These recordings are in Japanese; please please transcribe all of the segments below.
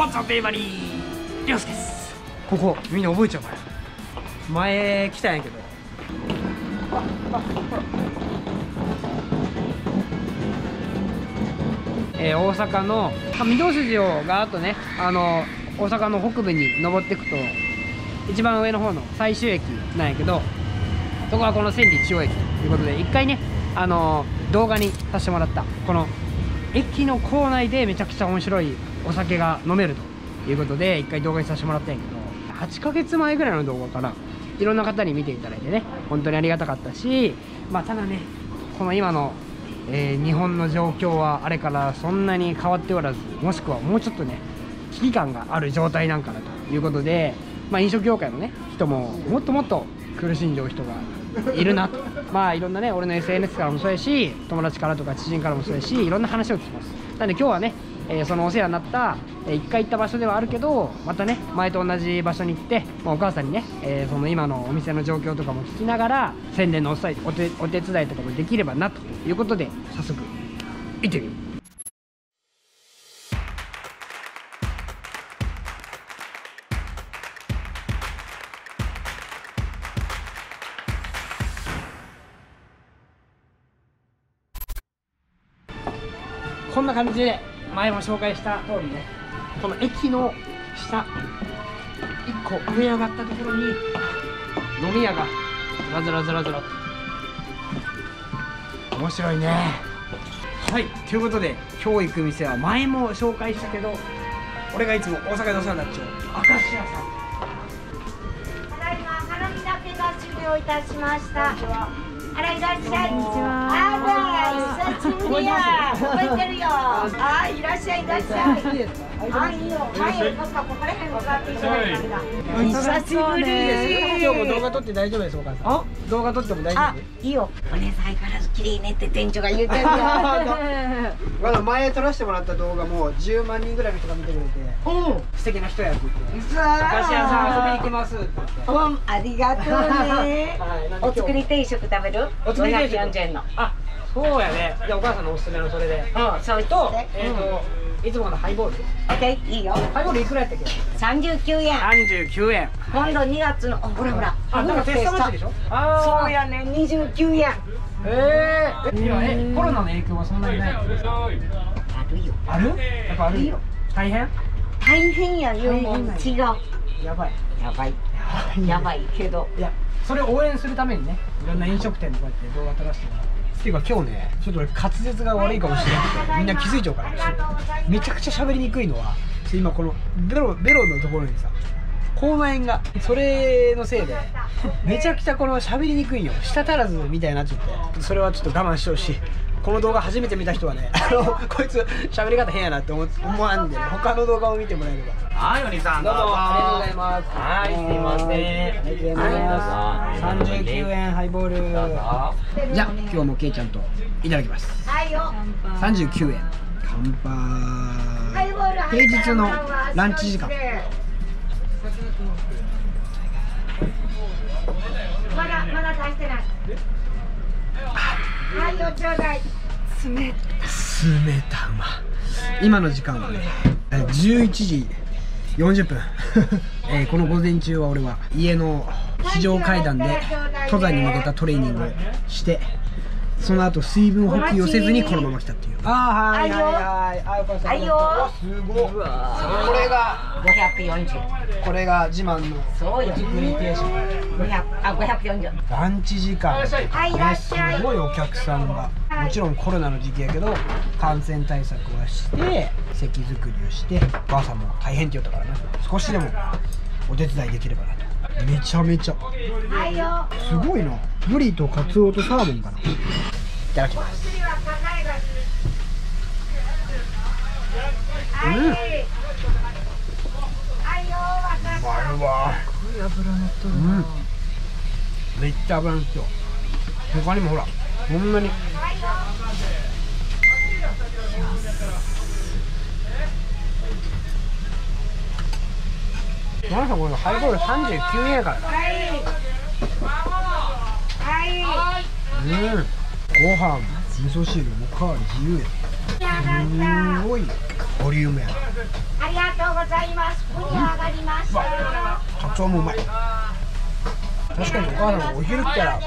What's up everybody? りょうすです。ここみんな覚えちゃうから前来たんやけど。えー、大阪の御堂筋をガーッとねあの大阪の北部に登っていくと一番上の方の最終駅なんやけどそこはこの千里中央駅ということで一回ねあの動画にさせてもらった。この駅の構内でめちゃくちゃ面白いお酒が飲めるということで一回動画にさせてもらったんやけど8ヶ月前ぐらいの動画からいろんな方に見ていただいてね本当にありがたかったしまあただねこの今の、えー、日本の状況はあれからそんなに変わっておらずもしくはもうちょっとね危機感がある状態なんかなということで、まあ、飲食業界のね人ももっともっと苦しんじゃう人がいるなと。まあいろんなね俺の SNS からもそうやし友達からとか知人からもそうやしいろんな話を聞きます。なんで今日はね、えー、そのお世話になった、えー、1回行った場所ではあるけどまたね前と同じ場所に行って、まあ、お母さんにね、えー、その今のお店の状況とかも聞きながら宣伝のお手お手お手伝いとかもできればなということで早速行ってみよう。こんな感じで前も紹介した通りねこの駅の下1個上上がったところに飲み屋がずらずらずらずら面白いね。はいということで今日行く店は前も紹介したけど俺がいつも大阪でお世話になっちゃう明石屋さん。ただいま花見だけが終了いたしました。あらいらっしゃい。こんにちは。あら、久しぶりや。覚えてるよ。あ、いらっしゃい、いらっしゃい。あ、いいよ。前、どっかここら辺向かっていただいたんだ。久しぶり。今日も動画撮って大丈夫です、お母さん。あ、動画撮っても大丈あ、いいよ。お姉さん相変わらず綺麗ねって店長が言ってるよ。夫。まだ前撮らせてもらった動画も10万人ぐらいの人が見てくれて、うん。素敵な人やって言って。さお菓子屋さん遊びに行きますって言って。うん、ありがとうねはい。お作り定食食べる？お作り定食540円の。あ、そうやね。じゃあお母さんのおすすめのそれで。うん、そうと。えっ、と、いつものハイボール。オッケー、いいよ。ハイボールいくらやったっけ？三十九円。三十九円。今度2月の、あほらほら。あ、なんかテストマッチでしょ？あーそう。やね、29円。えー、え、今えコロナの影響はそんなにない？あるよ。ある？やっぱあるよ。大変？大変やよ、もう違う。やばい。やばい。やばいけど。いや、それを応援するためにね、いろんな飲食店でこうやって動画撮らせてもらって。っていうか今日ね、ちょっと俺滑舌が悪いかもしれなくて、みんな気づいちゃうから。めちゃくちゃ喋りにくいのは、今このベロベロのところにさ、口内炎がそれのせいでめちゃくちゃこの喋りにくいよ。舌足らずみたいになっちゃって。それはちょっと我慢してほしい。この動画初めて見た人はねあのこいつ喋り方変やなって思思わんで、ね、他の動画を見てもらえれば。はい、お兄さん。どうも。ありがとうございます。はい、すいません。ありがとうございます。はいどうぞ39円ハイボール。じゃあ今日もけいちゃんといただきます。はいよ。39円。乾ハイボール杯平日のランチ時間まだまだ出してない。はいよ、ちょうだい。冷たうま今の時間はね11時40分、えー この午前中は俺は家の非常階段で登山に向けたトレーニングをしてその後水分補給をせずにこのまま来たっていう。あーはいはいはい。あお母さんはいよすごい。これが540。これが自慢のそうよ。作り定食500あ540。ランチ時間、はいいらっしゃい。ねすごいお客さんが。もちろんコロナの時期やけど感染対策はして席作りをしてお母さんも大変って言ったからね少しでもお手伝いできればなと。めちゃめちゃ。はいよ。すごいなブリとカツオとサーモンかないただきます。うんはい。うんめっちゃ油のってよ他にもほらこんなに。なんかこのハイボール39円やからなはい。うんご飯味噌汁おかわり自由やすごいボリュームやありがとうござい。ます。ここに上がりました。カツオもうまい。確かにお母さんお昼来たら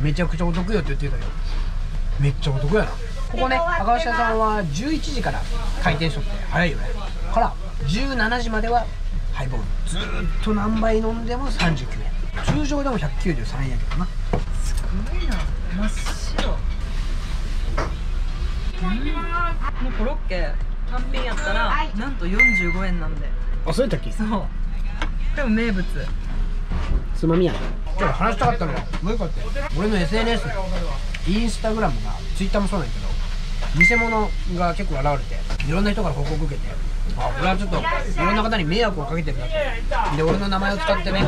めちゃくちゃお得よって言ってたよ。めっちゃお得やな。ここね赤下さんは11時から開店しとって。早いよね。から17時まではハイボール。ずっと何杯飲んでも39円。通常でも193円やけどな。ごいな。真っ白。うんもうコロッケ単品やったら、はい。なんと45円なんで。あそうやったっけそう。でも名物。つまみやねちょっと話したかったのがもう一個あって俺の SNS インスタグラムがツイッターもそうなんやけど偽物が結構現れていろんな人から報告受けてあ俺はちょっといろんな方に迷惑をかけてるなと。で俺の名前を使ってね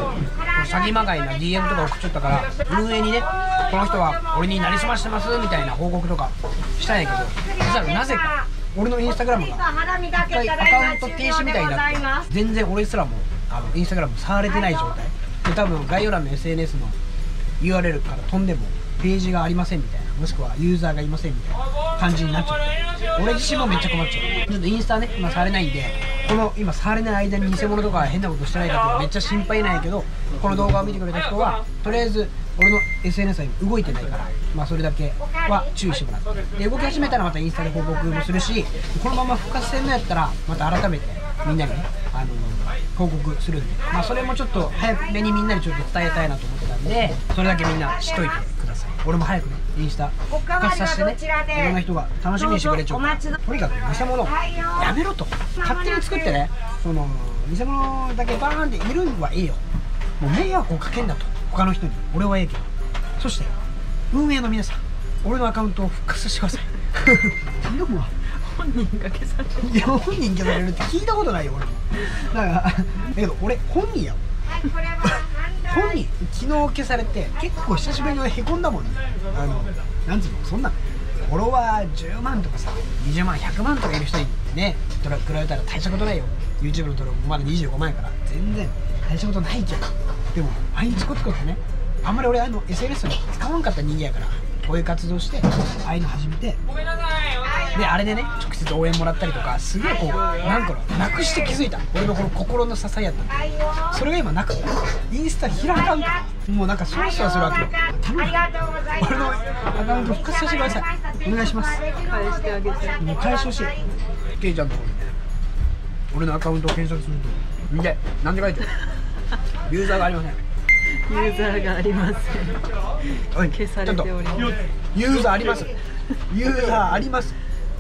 詐欺まがいな DM とか送っちゃったから運営にねこの人は俺になりすましてます？みたいな報告とかしたんやけどそしたらなぜか俺のインスタグラムが一回アカウント停止みたいになって全然俺すらもあのインスタグラム触れてない状態。で多分概要欄の SNS の URL から飛んでもページがありませんみたいなもしくはユーザーがいませんみたいな感じになっちゃって俺自身もめっちゃ困っちゃう。ちょっとインスタね今触れないんでこの今触れない間に偽物とか変なことしてないかってめっちゃ心配なんやけどこの動画を見てくれた人はとりあえず俺の SNS は今動いてないからまあそれだけは注意してもらって。で動き始めたらまたインスタで報告もするしこのまま復活せんのやったらまた改めてみんなにねあの報告するんで。まあそれもちょっと早めにみんなにちょっと伝えたいなと思ってたんでそれだけみんな知っといてください。俺も早くねインスタ復活させてねいろんな人が楽しみにしてくれちゃうからとにかく偽物やめろと。勝手に作ってねその偽物だけバーンっているんはいいよ。もう迷惑をかけんだと他の人に俺はええけど。そして運営の皆さん俺のアカウントを復活させてください。頼むわ。本人が消されていや本人消されるって聞いたことないよ俺も。だからだけど俺本人やもんはい、これは本人昨日消されて結構久しぶりにへこんだもんね。あのなんつうのそんなフォロワー10万とかさ20万100万とかいる人にね比べたら大したことないよ。YouTube の登録まだ25万やから全然大したことないけど。でも毎日コツコツね。あんまり俺あの SNS に使わんかった人間やから。こういう活動してああいうの始めて。であれでね直接応援もらったりとかすげえこうなんかのなくして気づいた。俺のこの心の支えやった。それが今なくて。インスタ開かんかもうなんかそわそわするわけよ。頼む。俺のアカウント復活させてください。お願いします。返してあげて。もう返してほしい。ケイちゃんのところに。ね俺のアカウントを検索すると。見て。なんて書いてる？ユーザーがありません。ユーザーがありません。消されております。ユーザーあります。ユーザーあります。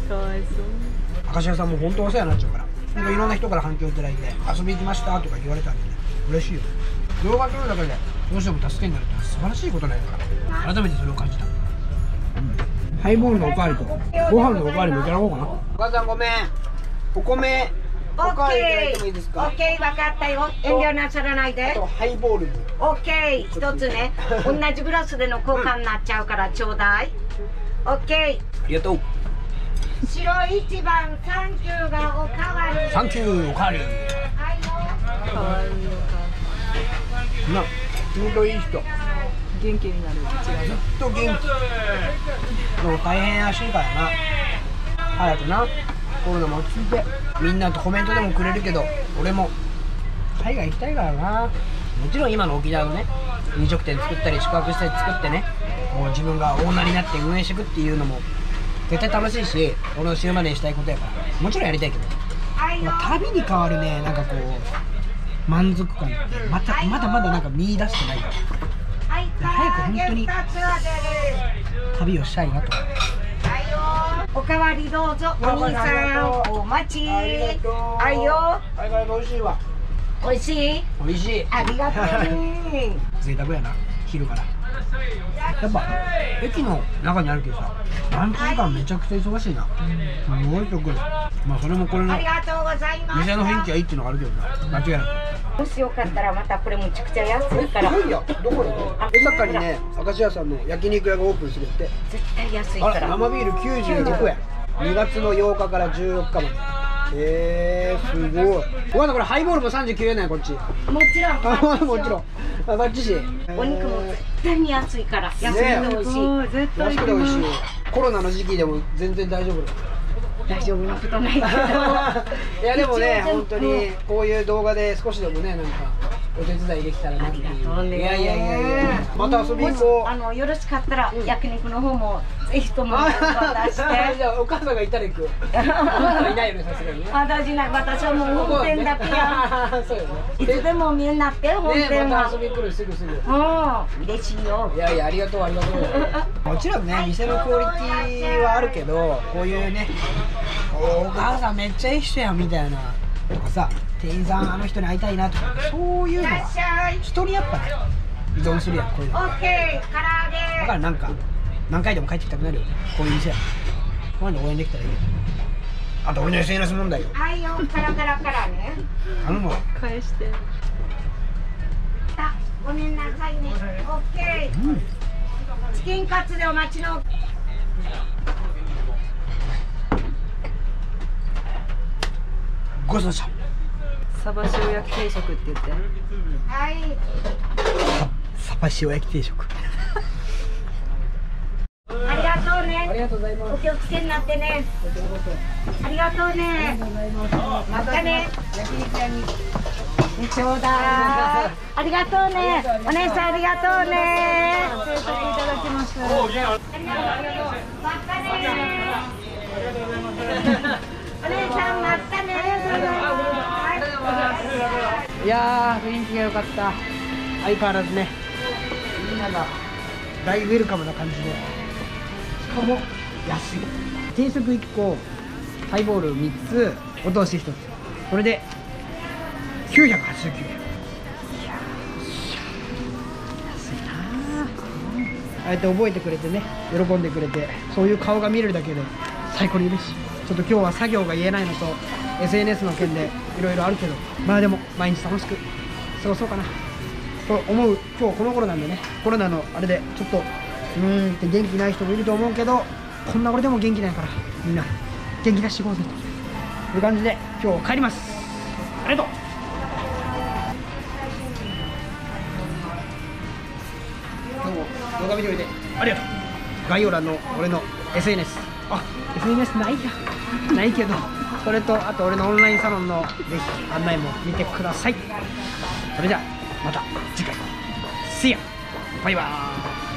かわいそう。明石家さんも本当お世話になっちゃうから。なんかいろんな人から反響いただいて遊び行きましたとか言われたんでね。嬉しいよ。動画撮るだけでどうしても助けになるって素晴らしいことなんやから。改めてそれを感じた、ハイボールのおかわりとご飯のおかわりもいただこうかな。お母さんごめん。お米オッケー。オッケー、わかったよ。遠慮なさらないで。ハイボールにオッケー。一つね。同じグラスでの交換になっちゃうからちょうだい。オッケありがとうー。白一番サンキューがおかわり。サンキューおかわりはいよ。かわいいよな本当いい人ずっ元気になる違うと元気でも大変らしいからな早くなコロナも落ち着いてみんなとコメントでもくれるけど俺も海外行きたいからなもちろん今の沖縄のね飲食店作ったり宿泊施設作ってねもう自分がオーナーになって運営していくっていうのも絶対楽しいし俺の死ぬまでにしたいことやからもちろんやりたいけどはいよ。旅に変わるねなんかこう満足感ってまたまだまだなんか見出してないから。早く本当に。旅をしたいなと。おかわりどうぞ。お兄さん、お待ち。はいよ。相変わらず美味しいわおいしい？美味しいありがとうね。贅沢やな昼からやっぱ駅の中にあるけどさランチ時間めちゃくちゃ忙しいなすごい得意まあそれもこれのありがとうございます。店の雰囲気はいいっていうのがあるけどな間違いなくもしよかったらまたこれむちゃくちゃ安いから。いやどこだ江坂にね明石家さんの焼肉屋がオープンする。って絶対安いあからら。生ビール96円2月の8日から14日までえー、すごいわかったこれハイボールも39円なんやこっちもちろん。あもちろんあバッチシお肉も絶対に安いから。安くて美味しい。すごい絶対安くて美味しいコロナの時期でも全然大丈夫だ大丈夫なことないけど。いやでもね本当にこういう動画で少しでもねなんかお手伝いできたらなっていう。いやいやいやいや。また遊び行こう。あのよろしかったら、焼肉の方もぜひともあ渡して。じゃあお母さんがいたら行く。お母さんいないよねさすがにね。あ大事ない私はもう本店だけや。そうよね。いつでもみんなって本ね店は、また遊びに来るすぐすぐ。うん嬉しいよ。いやいやありがとうありがとう。もちろんね店のクオリティはあるけどこういうねお母さんめっちゃいい人やんみたいなとかさ店員さんあの人に会いたいなとかそういうのはいらっしゃい人にやっぱね依存するやんこういうの。オッケー唐揚げだからなんか何回でも帰ってきたくなるよ。ねこういう店やこういうの応援できたらいいよ。あと俺の SNS 問題よ。はいよカラカラカラね。頼むわ。返して。あごめんなさいね。オッケー。うん。チキンカツでお待ちの。ごちそうさサバ塩焼き定食って言って。はい。サバ塩焼き定食。ありがとうありねがとうございます。お気をつけになってね。ありがとうね。またね。焼肉屋に。ちょうだい。ありがとうね。お姉さんありがとうね。いただきますありがとうまたね。お姉さんまたねいやー雰囲気が良かった。相変わらずね。みんなが大ウェルカムな感じで。しかも安い。定食1個ハイボール3つお通し1つ。これで989円。いやー安いなああえて覚えてくれてね喜んでくれてそういう顔が見れるだけで最高に嬉しい。ちょっと今日は作業が言えないのと SNS の件でいろいろあるけどまあでも毎日楽しく過ごそうかな。と思う今日この頃なんでねコロナのあれでちょっとうーんって元気ない人もいると思うけどこんな俺でも元気ないからみんな元気出していこうぜと。いう感じで今日帰ります。ありがとう。どうも動画見てくれて。ありがとう。概要欄の俺の SNS あ SNS ないや。ないけどそれとあと俺のオンラインサロンのぜひ案内も見てください。それじゃあまた次回。See ya! バイバーイ。